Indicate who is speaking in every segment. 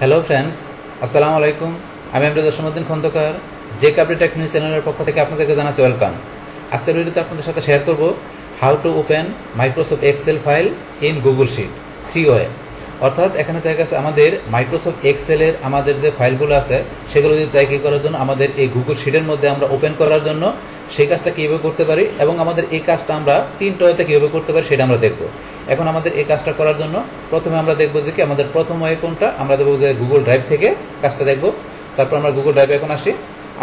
Speaker 1: Hello friends আসসালামু আলাইকুম আমি আমরাদ সমুদ্দিন খন্দকার যে কাবরি টেক চ্যানেলের পক্ষ থেকে আপনাদেরকে জানাচ্ছি ওয়েলকাম আজকের ভিডিওতে আপনাদের সাথে শেয়ার করব how to open Microsoft Excel file in Google Sheet three way অর্থাৎ এখানে দেখা গেছে আমাদের মাইক্রোসফট এক্সেলের আমাদের যে ফাইলগুলো আছে, সেগুলো যদি চাই কি করার জন্য আমাদের এই গুগল শিটের মধ্যে আমরা ওপেন করার জন্য সেই কাজটা কীভাবে করতে পারি এবং আমাদের এই কাজটা আমরা তিনটা ওয়েতে কীভাবে করতে পারি সেটা আমরা দেখব। এখন আমাদের এই কাজটা করার জন্য প্রথমে আমরা দেখব যে কি আমাদের প্রথম ওয়ে কোনটা, আমরা দেখব যে গুগল ড্রাইভ থেকে কাজটা দেখব। তারপর আমরা গুগল ড্রাইভে এখন আসি।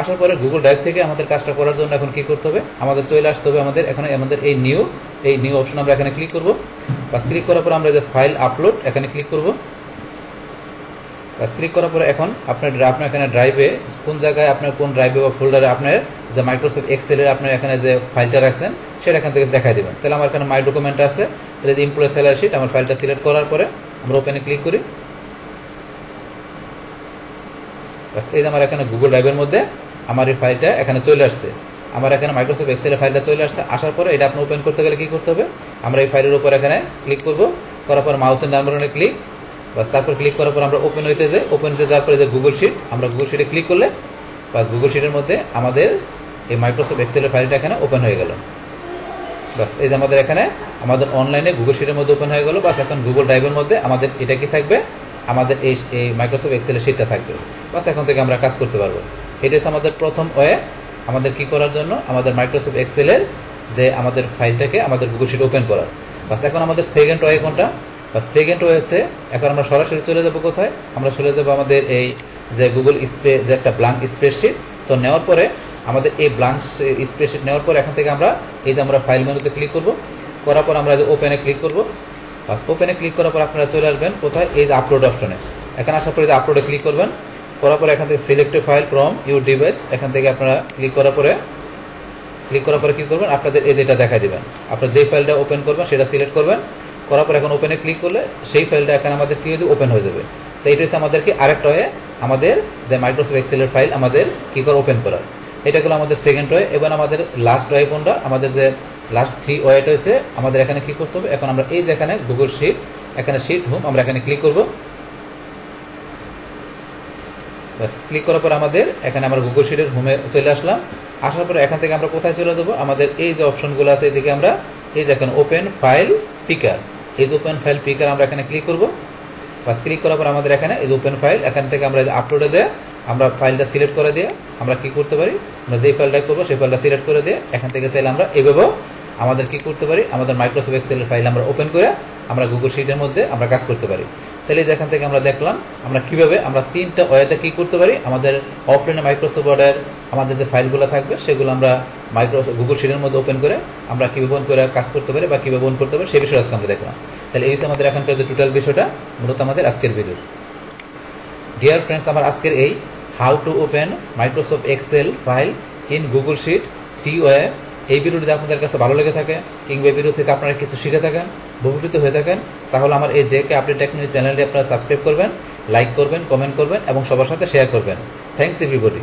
Speaker 1: আসার পরে গুগল ড্রাইভ থেকে আমাদের কাজটা করার জন্য এখন কি করতে হবে? আমাদের চলে আসতে হবে আমাদের এখানে আমাদের এই নিউ এই নিউ অপশন আমরা এখানে ক্লিক করব। বাস ক্লিক করার পর আমরা যে ফাইল আপলোড এখানে ক্লিক করব। বাস ক্লিক করার পরে এখন আপনার আপনার এখানে ড্রাইভে কোন জায়গায় আপনার কোন ড্রাইভে বা ফোল্ডারে আপনার যে মাইক্রোসফট এক্সেলের আপনার এখানে যে ফাইলটা রাখছেন, সেটা এখান থেকে দেখাই দেবেন। তাহলে আমার এখানে মাই ডকুমেন্ট আছে। তাহলে যে ইমপ্লয় স্যালারি শিট আমার ফাইলটা সিলেক্ট করার পরে আমরা ওপেনে ক্লিক করি। বাস এই যে আমার এখানে গুগল ড্রাইভের মধ্যে আমার এই ফাইলটা এখানে চলে আসছে। আমার এখানে মাইক্রোসফট এক্সেলের ফাইলটা চলে আসছে। আসার পরে এটা আপনি ওপেন করতে গেলে কি করতে হবে? আমরা এই ফাইলের উপর এখানে ক্লিক করব। করার পর মাউসের নাম্বারে ক্লিক বাস তারপর ক্লিক করার পর আমরা ওপেন হইতে যাই। ওপেন হতে যাওয়ার পরে যে গুগল শিট আমরা গুগল শিটে ক্লিক করলে বাস গুগল শিটের মধ্যে আমাদের এই মাইক্রোসফট এক্সেলের ফাইলটা এখানে ওপেন হয়ে গেল। বাস এই যে আমাদের এখানে, আমাদের অনলাইনে গুগল শিটের মধ্যে ওপেন হয়ে গেল বাস এখন গুগল ড্রাইভের মধ্যে আমাদের এটা কি থাকবে? আমাদের এই এই মাইক্রোসফট এক্সেলের শিটটা থাকবে। বাস এখন থেকে আমরা কাজ করতে পারব। এটা হচ্ছে আমাদের প্রথম ওয়ে। আমাদের কি করার জন্য? আমাদের মাইক্রোসফট এক্সেলের যে আমাদের ফাইলটাকে আমাদের গুগল শিট ওপেন করার। বাস এখন আমাদের সেকেন্ড ওয়ে কোনটা? বা সেকেন্ড ওয়ে হচ্ছে, এখন আমরা সরাসরি চলে যাব কোথায়? আমরা চলে যাব আমাদের এই যে গুগল স্পে যে একটা ব্লাঙ্ক স্প্রেডশিট তো নেওয়ার পরে আমাদের এই ব্লাঙ্ক স্প্রেডশিট নেওয়ার পর এখান থেকে আমরা এই যে আমরা ফাইল মেনুতে ক্লিক করব, করার পর আমরা যে ওপেনে ক্লিক করব। বাস ওপেনে ক্লিক করার পর আপনারা চলে আসবেন কোথায়? এই যে আপলোড অপশনে এখানে আসার পরে যে আপলোডে ক্লিক করবেন, করার পরে এখান থেকে select file from your device এখান থেকে আপনারা ক্লিক করার পরে ক্লিক করার পরে কী করবেন? আপনাদের এই যেটা দেখা দিবেন। আপনার যে ফাইলটা ওপেন করবেন, সেটা সিলেক্ট করবেন। করার পর এখন ওপেনে ক্লিক করলে সেই ফাইলটা এখানে আমাদের কী হয়েছে? ওপেন হয়ে যাবে। তো এইটা হচ্ছে আমাদেরকে আরেকটা হয়ে আমাদের যে মাইক্রোসফট এক্সেলের ফাইল আমাদের কী করে ওপেন করার। এটা হলো আমাদের সেকেন্ড ওয়ে এবার আমাদের লাস্ট ওয়ে কোনটা? আমাদের যে লাস্ট থ্রি ওয়েটা হয়েছে আমাদের এখানে কি করতে হবে? এখন আমরা এই যে এখানে গুগল শিট এখানে শিট হোম আমরা এখানে ক্লিক করব। ক্লিক করার পর আমাদের এখানে আমরা গুগল শিটের হোমে চলে আসলাম। আসার পর এখান থেকে আমরা কোথায় চলে যাব? আমাদের এই যে অপশনগুলো আছে এদিকে আমরা, এই যে এখানে ওপেন ফাইল পিকার এই যে ওপেন ফাইল পিকার আমরা এখানে ক্লিক করব। বাস ক্লিক করার পর আমাদের এখানে এই যে ওপেন ফাইল এখান থেকে আমরা আপলোডে দেয় আমরা ফাইলটা সিলেক্ট করে দিয়ে আমরা কি করতে পারি? আমরা যেই ফাইলটা করব, সেই ফাইলটা সিলেক্ট করে দিয়ে এখান থেকে চাইলে আমরা এভাবেও আমাদের কি করতে পারি? আমাদের মাইক্রোসফট এক্সেলের ফাইল আমরা ওপেন করে আমরা গুগল শিটের মধ্যে আমরা কাজ করতে পারি। তাহলে যেখান থেকে আমরা দেখলাম, আমরা কীভাবে আমরা তিনটা ওয়েতে কি করতে পারি? আমাদের অফলাইনে মাইক্রোসফট ওয়ার্ডের আমাদের যে ফাইলগুলো থাকবে, সেগুলো আমরা মাইক্রোসফট গুগল শিটের মধ্যে ওপেন করে আমরা কীভাবে ওপেন করে কাজ করতে পারি বা কীভাবে ওপেন করতে পারি, সেই বিষয়ে আজকে আমরা দেখলাম। তাহলে এই আমাদের এখানকার যে টোটাল বিষয়টা, মূলত আমাদের আজকের ভিডিও ডিয়ার ফ্রেন্ডস আমার আজকের এই how to open Microsoft Excel file in Google sheet three way এই ভিডিও যদি আপনাদের কাছে ভালো লেগে থাকে কিংবা এই ভিডিও থেকে আপনারা কিছু শিখে থাকেন উপকৃত হয়ে থাকেন, তাহলে আমার এই জেকে আপডেট টেকনোলজি চ্যানেলটি আপনারা সাবস্ক্রাইব করবেন, লাইক করবেন, কমেন্ট করবেন এবং সবার সাথে শেয়ার করবেন। Thanks everybody